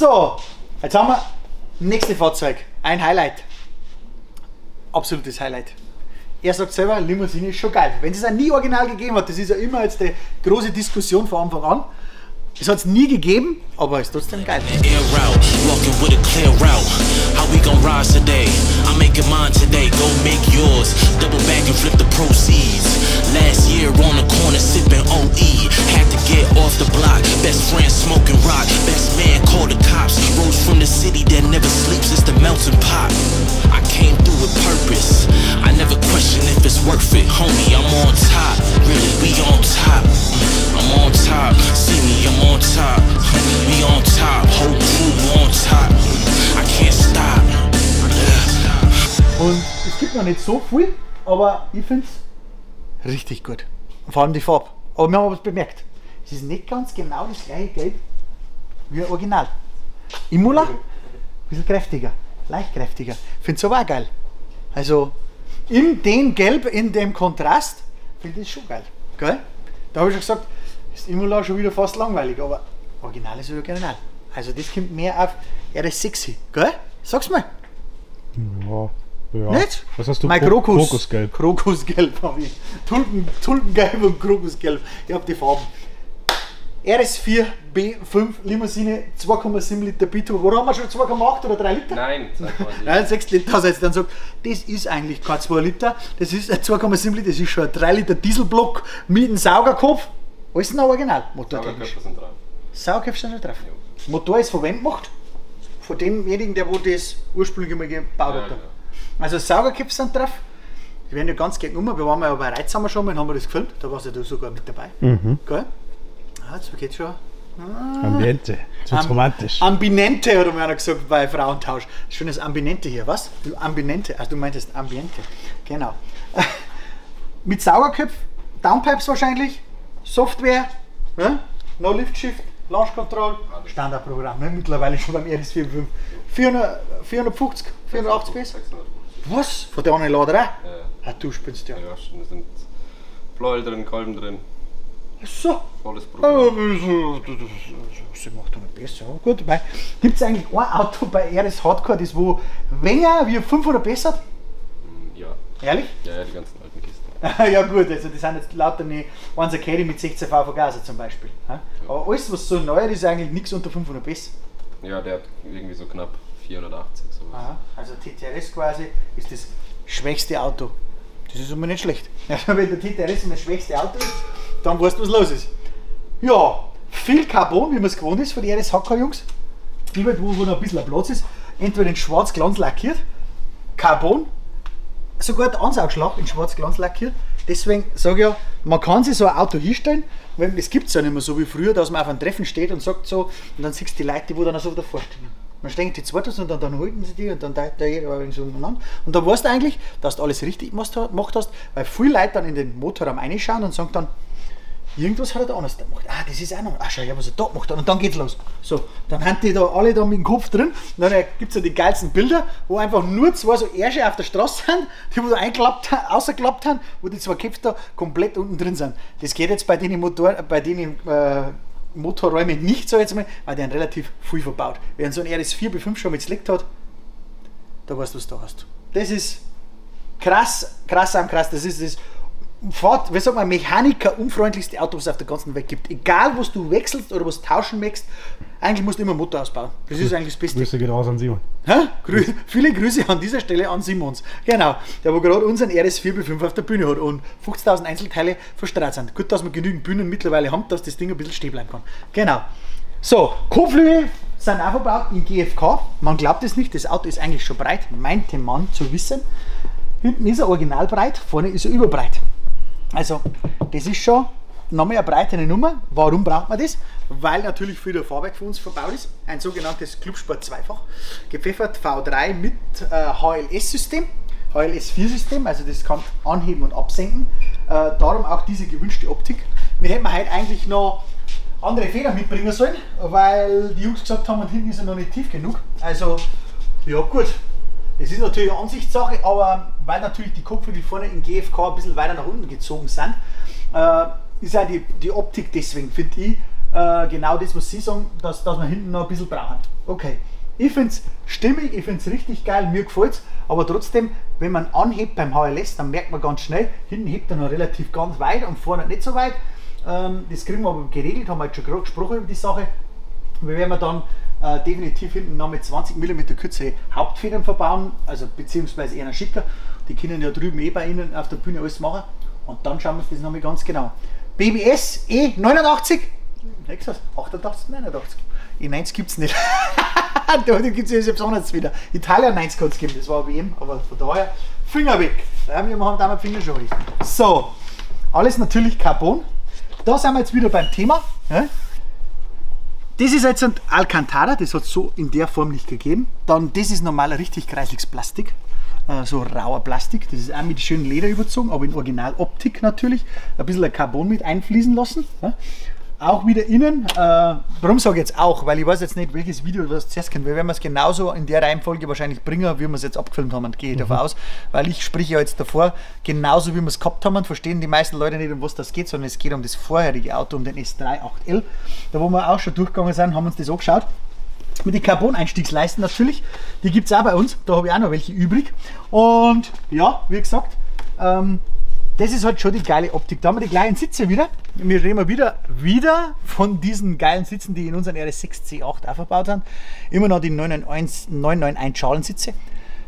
So, jetzt haben wir nächste Fahrzeug. Ein Highlight. Absolutes Highlight. Er sagt selber, Limousine ist schon geil. Wenn es es nie original gegeben hat, das ist ja immer jetzt die große Diskussion von Anfang an. Es hat es nie gegeben, aber es ist trotzdem geil. Last year on the corner sipping OE. Had to get off the block. Best friend smoking rock. Best man called the cops. Rose from the city that never sleeps. It's the melting pot. I came through with purpose. I never question if it's worth it. Homie, I'm on top. Really, we on top. I'm on top. See me, I'm on top. We on top. Whole crew on top. I can't stop. Und es gibt noch nicht so viel, aber ich richtig gut. Und vor allem die Farbe. Aber wir haben aber was bemerkt. Es ist nicht ganz genau das gleiche Gelb wie Original. Imola, ein bisschen kräftiger, leicht kräftiger. Finde es aber auch geil. Also in dem Gelb, in dem Kontrast, finde ich es schon geil. Gell? Da habe ich schon gesagt, ist Imola schon wieder fast langweilig, aber Original ist wieder original. Also das kommt mehr auf, ja, das ist sexy. Gell? Sag's mal. Ja. Ja. Nicht? Was hast du? Mein Kro- Krokus. Krokusgelb. Krokusgelb habe ich. Tulpen, Tulpengelb und Krokusgelb. Ich habe die Farben. RS4 B5 Limousine 2,7 Liter Biturbo. Oder haben wir schon 2,8 oder 3 Liter? Nein, sag mal nicht. Nein, 6 Liter. Also jetzt dann sagt, das ist eigentlich kein 2 Liter, das ist ein 2,7 Liter, das ist schon ein 3 Liter Dieselblock mit einem Saugerkopf. Alles noch original. Sauerköpfe sind dran. Sauerköpfe sind nicht drauf. Das Motor ist von wem gemacht? Von demjenigen, der wo das ursprünglich mal gebaut Ja, hat. genau. Also Saugerköpfe sind drauf. Die werden ja ganz gerne genommen. Wir waren mal bei Reizhammer schon mal und haben wir das gefilmt. Da warst ja du sogar mit dabei. Mhm. Gell? Ah, so geht's schon. Ambiente. Das ist Am- romantisch. Ambinente hat mir einer gesagt bei Frauentausch. Schönes Ambinente hier, was? Ambinente, also du meintest Ambiente. Genau. Mit Saugerköpf, Downpipes wahrscheinlich, Software, ja? No Lift Shift, Launch Control, Standardprogramm, ne? mittlerweile schon beim RS45. 400, 450, 480 PS. 600. Was? Von der anderen Lader auch? Ja, Ah, du spinnst ja. ja, schon, da sind Bläuel drin, Kolben drin. So. Volles Oh, Programm. Sie macht doch nicht besser. aber Gut, gibt es eigentlich ein Auto bei RS Hardcore, das wo weniger wie 500 PS hat? Ja, Ehrlich? ja, ja, die ganzen alten Kisten. ja gut, also das sind jetzt lauter eine Once Caddy mit 16 V Vergaser zum Beispiel. Aber alles was so neu ist, ist eigentlich nichts unter 500 PS. Ja, der hat irgendwie so knapp 480 sowas. Aha. Also TTRS quasi ist das schwächste Auto. Das ist aber nicht schlecht. Also wenn der TTRS das schwächste Auto ist, dann weißt du, was los ist. Ja, viel Carbon, wie man es gewohnt ist von den RS Hacker Jungs. Überall, wo, wo noch ein bisschen Platz ist. Entweder in schwarz glanz lackiert, Carbon, sogar der Ansaugschlag in schwarz glanz lackiert. Deswegen sage ich ja, man kann sich so ein Auto hinstellen, weil es gibt es ja nicht mehr so wie früher, dass man auf einem Treffen steht und sagt so, und dann siehst du die Leute, die wo dann so davor stehen. Dann stehen die zwei und dann, dann halten sie die und dann teilt da jeder irgendwie so umeinander. Und dann weißt du eigentlich, dass du alles richtig gemacht ha- gemacht hast, weil viele Leute dann in den Motorraum reinschauen und sagen dann, irgendwas hat er da anders gemacht. Ah, das ist auch noch. Ah, schau, ich habe was er da gemacht. Und dann geht's los. So, dann haben die da alle da mit dem Kopf drin. Dann gibt es ja die geilsten Bilder, wo einfach nur zwei so Ärsche auf der Straße sind, die wo da einklappt, haben- rausgeklappt haben, wo die zwei Köpfe da komplett unten drin sind. Das geht jetzt bei denen, Motor, bei denen äh, Motorräumen nicht so jetzt mal, weil haben relativ viel verbaut. Wenn so ein RS4 B5 schon mit Slick hat, da weißt du, was du da hast. Das ist krass, krass am krass. Das ist das Fahrt, wie sagt man, Mechaniker unfreundlichste Auto, was es auf der ganzen Welt gibt. Egal, was du wechselst oder was tauschen möchtest, eigentlich musst du immer Motor ausbauen. Das ist eigentlich das Beste. Grüße geht raus an Simon. Hä? Grü viele Grüße an dieser Stelle an Simons. Genau, der wo gerade unseren RS4 B5 auf der Bühne hat und 50.000 Einzelteile verstrahlt sind. Gut, dass wir genügend Bühnen mittlerweile haben, dass das Ding ein bisschen stehen bleiben kann. Genau. So, Kotflügel sind auch verbaut in GFK. Man glaubt es nicht, das Auto ist eigentlich schon breit, meinte man zu wissen. Hinten ist er original breit, vorne ist er überbreit. Also, das ist schon nochmal eine breitere Nummer. Warum braucht man das? Weil natürlich für das Fahrwerk für uns verbaut ist. Ein sogenanntes Clubsport zweifach. Gepfeffert V3 mit äh, HLS-System. HLS4-System, also das kann anheben und absenken. Äh, darum auch diese gewünschte Optik. Wir hätten heute eigentlich noch andere Federn mitbringen sollen, weil die Jungs gesagt haben, und hinten ist er noch nicht tief genug. Also, ja gut, das ist natürlich eine Ansichtssache, aber weil natürlich die Kopfhügel vorne in GFK ein bisschen weiter nach unten gezogen sind, äh, ist auch die, die Optik deswegen, finde ich, äh, genau das, was Sie sagen, dass, dass wir hinten noch ein bisschen brauchen. Okay. Ich finde es stimmig, ich finde es richtig geil, mir gefällt es, aber trotzdem, wenn man anhebt beim HLS, dann merkt man ganz schnell, hinten hebt er noch relativ ganz weit und vorne nicht so weit. Ähm, das kriegen wir aber geregelt, haben wir jetzt schon gerade gesprochen über die Sache. Wir werden dann äh, definitiv hinten noch mit 20 mm Kürze Hauptfedern verbauen, also beziehungsweise eher schicker. Die können ja drüben eh bei Ihnen auf der Bühne alles machen. Und dann schauen wir uns das nochmal ganz genau. BBS E89, nächstes 88, 89. E90 gibt es nicht. da gibt es ja selbst anderes wieder. Italien 90 kann es geben, das war WM, aber von daher Finger weg. Ja, wir haben da mal Finger schon richtig. So, alles natürlich Carbon. Da sind wir jetzt wieder beim Thema. Ja. Das ist jetzt ein Alcantara, das hat es so in der Form nicht gegeben. Dann, das ist normaler richtig kreisliches Plastik, äh, so rauer Plastik. Das ist auch mit schönem Leder überzogen, aber in Originaloptik natürlich. Ein bisschen Carbon mit einfließen lassen. Ja. Auch wieder innen. Äh, warum sage ich jetzt auch? Weil ich weiß jetzt nicht, welches Video du zuerst kennt. Wir werden es genauso in der Reihenfolge wahrscheinlich bringen, wie wir es jetzt abgefilmt haben, gehe ich davon aus. Weil ich spreche ja jetzt davor, genauso wie wir es gehabt haben, verstehen die meisten Leute nicht, um was das geht, sondern es geht um das vorherige Auto, um den S3 8L. Da wo wir auch schon durchgegangen sind, haben uns das angeschaut. Mit den Carbon-Einstiegsleisten natürlich. Die gibt es auch bei uns. Da habe ich auch noch welche übrig. Und ja, wie gesagt, ähm, das ist halt schon die geile Optik. Da haben wir die gleichen Sitze wieder. Wir reden wieder, wieder von diesen geilen Sitzen, die in unseren RS6 C8 auch verbaut haben. Immer noch die 991, 991 Schalensitze.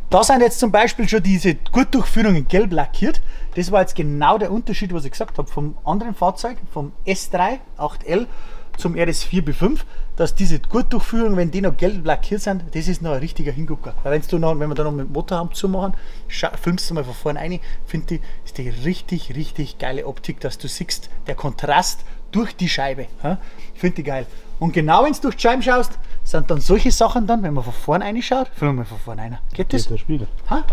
Da sind jetzt zum Beispiel schon diese Gurtdurchführungen gelb lackiert. Das war jetzt genau der Unterschied, was ich gesagt habe, vom anderen Fahrzeug, vom S3 8L zum RS4 B5, dass diese Gurtdurchführungen, wenn die noch gelb lackiert sind, das ist noch ein richtiger Hingucker. Weil wenn's du noch, wenn wir da noch mit dem Motorhaum zumachen, filmst du mal von vorne rein, finde ich, ist die richtig, richtig geile Optik, dass du siehst, der Kontrast durch die Scheibe. Finde ich geil. Und genau wenn du durch die Scheiben schaust, sind dann solche Sachen dann, wenn man von vorne reinschaut, filmen wir von vorne rein. Geht das? Geht der Spiegel. Ha?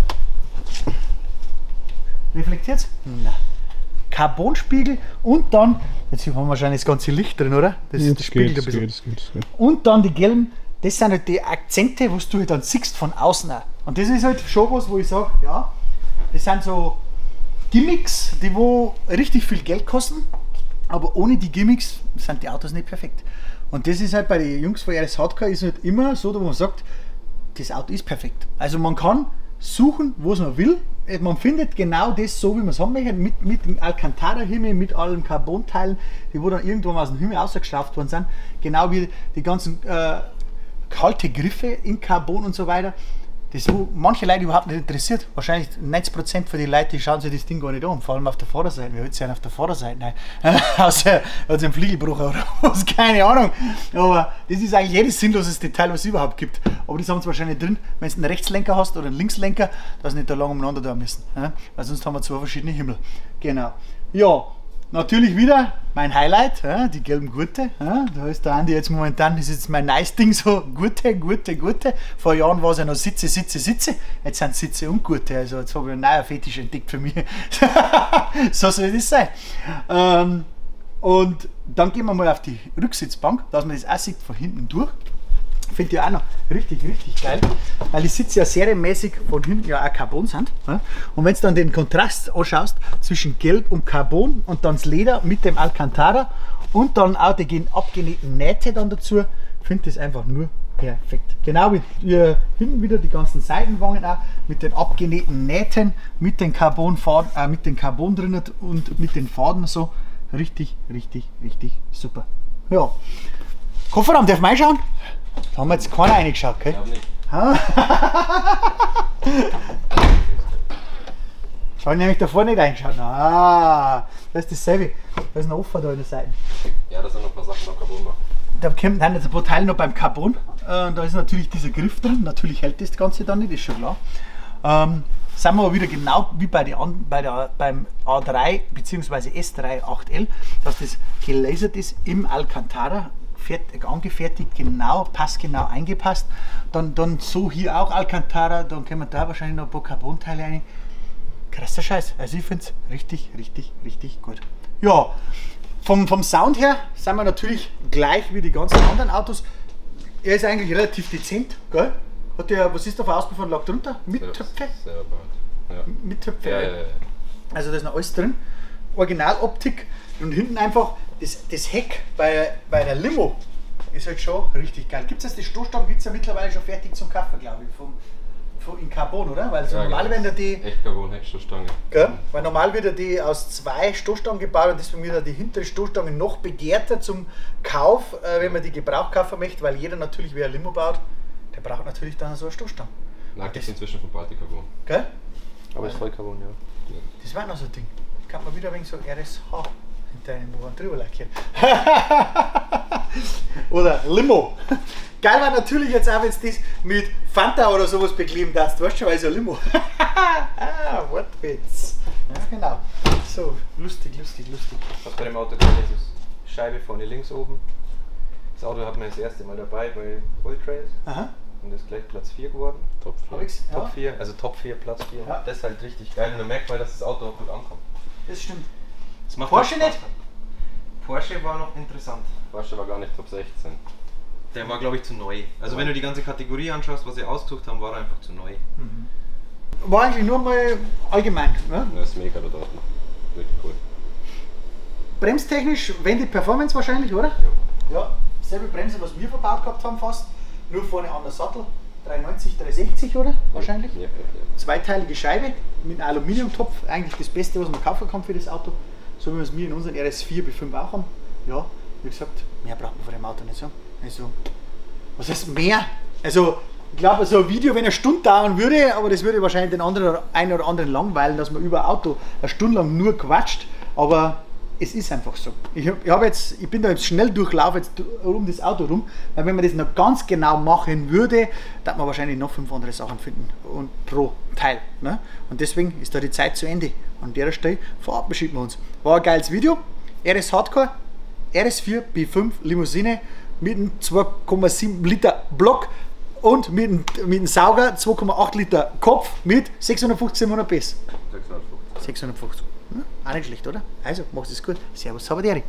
Reflektiert Nein. Carbonspiegel und dann, jetzt haben wir wahrscheinlich das ganze Licht drin, oder? Das, Ja, das spiegelt ein das bisschen. das geht, das geht. Und dann die gelben, das sind halt die Akzente, was du halt dann siehst von außen auch. Und das ist halt schon was, wo ich sage, ja, das sind so Gimmicks, die wo richtig viel Geld kosten, aber ohne die Gimmicks sind die Autos nicht perfekt. Und das ist halt bei den Jungs von RS Hardcore ist halt immer so, wo man sagt, das Auto ist perfekt. Also man kann suchen, was man will. Man findet genau das so, wie man es haben möchte, mit, mit dem Alcantara-Himmel, mit allen Carbonteilen, die wo dann irgendwann aus dem Himmel rausgeschraubt worden sind. Genau wie die ganzen äh, kalte Griffe in Carbon und so weiter. Das manche Leute überhaupt nicht interessiert. Wahrscheinlich 90% von den Leuten, die schauen sich das Ding gar nicht an, vor allem auf der Vorderseite. Wer will sein auf der Vorderseite? Nein. Außer also ein Fliegelbruch oder was, keine Ahnung. Aber das ist eigentlich jedes sinnloses Detail, was es überhaupt gibt. Aber das haben sie wahrscheinlich drin, wenn du einen Rechtslenker hast oder einen Linkslenker, dass sie nicht da lang umeinander da müssen. Weil sonst haben wir zwei verschiedene Himmel. Genau. Ja, Natürlich wieder mein Highlight, die gelben Gurte. Da ist der Andi jetzt momentan, ist jetzt mein nice Ding, so Gurte, Gurte, Gurte. Vor Jahren war es ja noch Sitze, Sitze, Sitze. Jetzt sind Sitze und Gurte. Also jetzt habe ich einen neuen Fetisch entdeckt für mich. so soll das sein. Ähm, und dann gehen wir mal auf die Rücksitzbank, dass man das auch sieht von hinten durch. Finde ich auch noch richtig, richtig geil, weil die Sitze ja serienmäßig von hinten ja auch Carbon sind. Und wenn du dann den Kontrast anschaust zwischen Gelb und Carbon und dann das Leder mit dem Alcantara und dann auch die gen- abgenähten Nähte dann dazu, finde ich das einfach nur perfekt. Genau wie äh, hinten wieder die ganzen Seitenwangen auch mit den abgenähten Nähten, mit den Carbon, äh, mit den Carbon drinnen und mit den Faden so. Richtig, richtig, richtig super. Ja. Kofferraum, darf man reinschauen? Da haben wir jetzt keiner reingeschaut, gell? Ich glaube nicht. Schau nämlich davor nicht reingeschaut. Ah, das ist dasselbe. Da ist noch offen da in der Seite. Ja, da sind noch ein paar Sachen noch Carbon machen. Da kommt dann jetzt ein paar Teile noch beim Carbon. Äh, da ist natürlich dieser Griff drin. Natürlich hält das Ganze dann nicht, ist schon klar. Ähm, sind wir aber wieder genau wie bei, an- bei der, beim A3 bzw. S3 8L, dass das gelasert ist im Alcantara, angefertigt, genau, passgenau eingepasst. Dann, dann so hier auch Alcantara, dann können wir da wahrscheinlich noch ein paar Carbonteile rein. Krasser Scheiß. Also ich finde es richtig, richtig, richtig gut. Ja, vom, vom Sound her sind wir natürlich gleich wie die ganzen anderen Autos. Er ist eigentlich relativ dezent, gell? Hat der, was ist da für Auspuffanlage drunter? Mit Sehr- Töpfe? Ja. Mit Töpfe. Ja, ja. Also da ist noch alles drin. Originaloptik und hinten einfach das, das Heck bei, bei der Limo ist halt schon richtig geil. Gibt es das, die Stoßstangen gibt es ja mittlerweile schon fertig zum Kaufen, glaube ich, vom, vom, in Carbon, oder? Weil so Ja, normal genau. werden ja die, Echt Carbon, Heckstoßstange. gell? Weil normal wird ja die aus zwei Stoßstangen gebaut und deswegen wird ja die hintere Stoßstange noch begehrter zum Kauf, äh, wenn man die Gebrauch kaufen möchte, weil jeder natürlich, wer ein Limo baut, der braucht natürlich dann so eine Stoßstange. Nein, gibt es inzwischen von Baltic Carbon. Gell? Aber ist voll Carbon, ja. Das war noch so ein Ding. Kann man wieder wenig so RSH hinter einem Mohren drüber lackieren. oder Limo. Geil war natürlich jetzt auch, wenn du das mit Fanta oder sowas bekleben darfst. Du weißt schon, weil so ein Limo. ah, Wortwitz. Ja, genau. So, lustig, lustig, lustig. Was bei dem Auto geil ist, ist Scheibe vorne links oben. Das Auto hat man das erste Mal dabei bei Ultrails Aha. und ist gleich Platz 4 geworden. Top Hab ich's? Ja, Top 4, also Top 4, Platz 4. Ja. Das ist halt richtig geil und man merkt mal, dass das Auto auch gut ankommt. das stimmt. Das macht Porsche nicht? Porsche war noch interessant. Porsche war gar nicht Top 16. Der war glaube ich zu neu. Also wenn du die ganze Kategorie anschaust, was sie ausgesucht haben, war er einfach zu neu. War eigentlich nur mal allgemein. Ne? Das ist mega da dort. Wirklich cool. Bremstechnisch, Wendy Performance wahrscheinlich, oder? Ja, selbe Bremse, was wir verbaut gehabt haben fast. Nur vorne an der Sattel. 390, 360, oder? Wahrscheinlich. Ja, ja, ja. Zweiteilige Scheibe mit einem Aluminiumtopf. Eigentlich das Beste, was man kaufen kann für das Auto. So wie wir es mir in unseren RS4 B5 auch haben. Ja, wie gesagt, mehr braucht man von dem Auto nicht so. Also, was heißt mehr? Also, ich glaube, so ein Video, wenn eine Stunde dauern würde, aber das würde wahrscheinlich den anderen einen oder anderen langweilen, dass man über ein Auto eine Stunde lang nur quatscht. Aber es ist einfach so. Ich, hab, ich, hab jetzt, ich bin da jetzt schnell durchlauf jetzt um das Auto rum, weil wenn man das noch ganz genau machen würde, dann man wahrscheinlich noch fünf andere Sachen finden und pro Teil. Ne? Und deswegen ist da die Zeit zu Ende. An der Stelle verabschieden wir uns. War ein geiles Video. RS Hardcore, RS4 B5 Limousine mit einem 2,7 Liter Block und mit einem, mit einem Sauger 2,8 Liter Kopf mit 650, 700 PS. 650. 650. Hm? Auch nicht schlecht, oder? Also, macht es gut. Servus, Sabaderi.